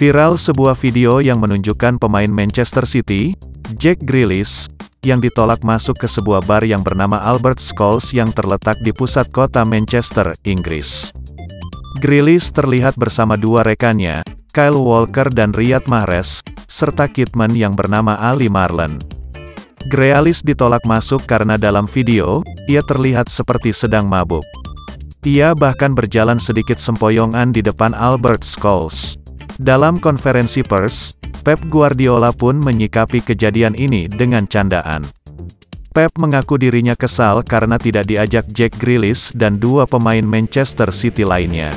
Viral sebuah video yang menunjukkan pemain Manchester City, Jack Grealish, yang ditolak masuk ke sebuah bar yang bernama Albert Scholes yang terletak di pusat kota Manchester, Inggris. Grealish terlihat bersama dua rekannya, Kyle Walker dan Riyad Mahrez, serta Kitman yang bernama Ali Marlon. Grealish ditolak masuk karena dalam video, ia terlihat seperti sedang mabuk. Ia bahkan berjalan sedikit sempoyongan di depan Albert Scholes. Dalam konferensi pers, Pep Guardiola pun menyikapi kejadian ini dengan candaan. Pep mengaku dirinya kesal karena tidak diajak Jack Grealish dan dua pemain Manchester City lainnya.